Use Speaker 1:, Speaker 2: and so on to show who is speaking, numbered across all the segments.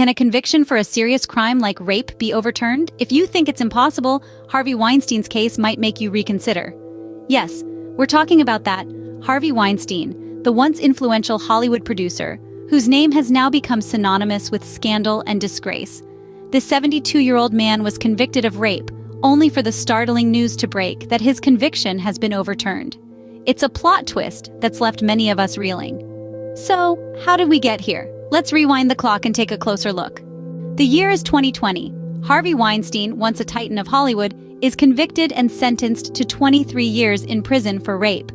Speaker 1: Can a conviction for a serious crime like rape be overturned? If you think it's impossible, Harvey Weinstein's case might make you reconsider. Yes, we're talking about that. Harvey Weinstein, the once influential Hollywood producer, whose name has now become synonymous with scandal and disgrace. The 72-year-old man was convicted of rape, only for the startling news to break that his conviction has been overturned. It's a plot twist that's left many of us reeling. So, how did we get here? Let's rewind the clock and take a closer look. The year is 2020. Harvey Weinstein, once a titan of Hollywood, is convicted and sentenced to 23 years in prison for rape.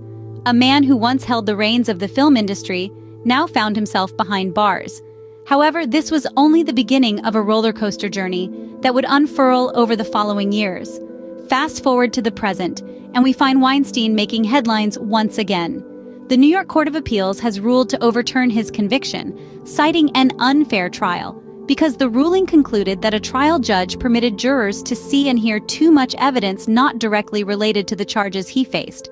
Speaker 1: A man who once held the reins of the film industry now found himself behind bars. However, this was only the beginning of a roller coaster journey that would unfurl over the following years. Fast forward to the present, and we find Weinstein making headlines once again. The New York Court of Appeals has ruled to overturn his conviction, citing an unfair trial, because the ruling concluded that a trial judge permitted jurors to see and hear too much evidence not directly related to the charges he faced.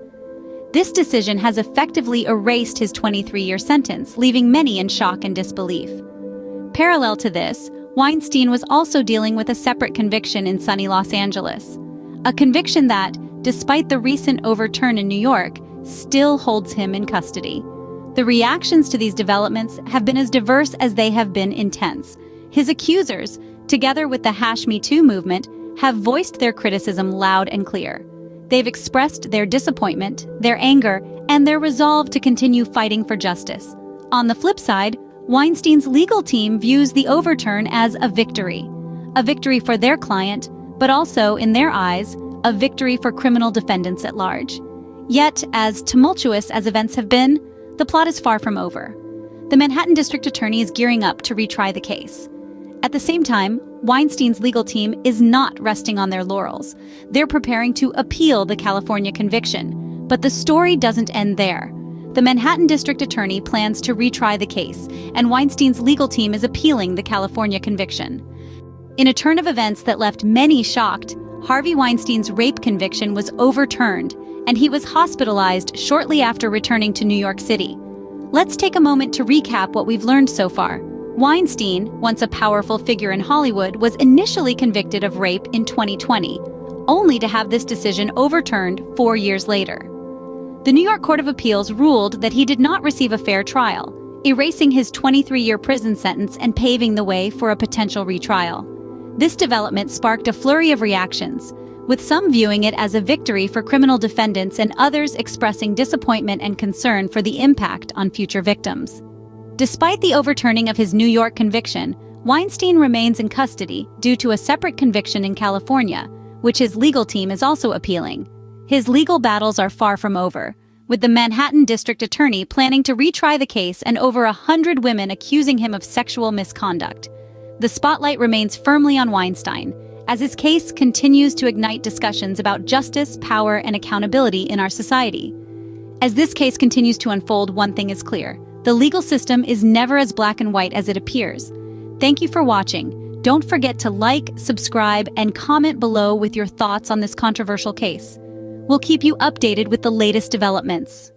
Speaker 1: This decision has effectively erased his 23-year sentence, leaving many in shock and disbelief. Parallel to this, Weinstein was also dealing with a separate conviction in sunny Los Angeles. A conviction that, despite the recent overturn in New York, still holds him in custody. The reactions to these developments have been as diverse as they have been intense. His accusers, together with the Hash Me Too movement, have voiced their criticism loud and clear. They've expressed their disappointment, their anger, and their resolve to continue fighting for justice. On the flip side, Weinstein's legal team views the overturn as a victory. A victory for their client, but also, in their eyes, a victory for criminal defendants at large. Yet, as tumultuous as events have been, the plot is far from over. The Manhattan District Attorney is gearing up to retry the case. At the same time, Weinstein's legal team is not resting on their laurels. They're preparing to appeal the California conviction. But the story doesn't end there. The Manhattan District Attorney plans to retry the case, and Weinstein's legal team is appealing the California conviction. In a turn of events that left many shocked, Harvey Weinstein's rape conviction was overturned, and he was hospitalized shortly after returning to New York City. Let's take a moment to recap what we've learned so far. Weinstein, once a powerful figure in Hollywood, was initially convicted of rape in 2020, only to have this decision overturned four years later. The New York Court of Appeals ruled that he did not receive a fair trial, erasing his 23-year prison sentence and paving the way for a potential retrial. This development sparked a flurry of reactions, with some viewing it as a victory for criminal defendants and others expressing disappointment and concern for the impact on future victims. Despite the overturning of his New York conviction, Weinstein remains in custody due to a separate conviction in California, which his legal team is also appealing. His legal battles are far from over, with the Manhattan District Attorney planning to retry the case and over a hundred women accusing him of sexual misconduct. The spotlight remains firmly on Weinstein, as his case continues to ignite discussions about justice, power, and accountability in our society. As this case continues to unfold, one thing is clear. The legal system is never as black and white as it appears. Thank you for watching. Don't forget to like, subscribe, and comment below with your thoughts on this controversial case. We'll keep you updated with the latest developments.